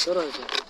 揃いじゃ。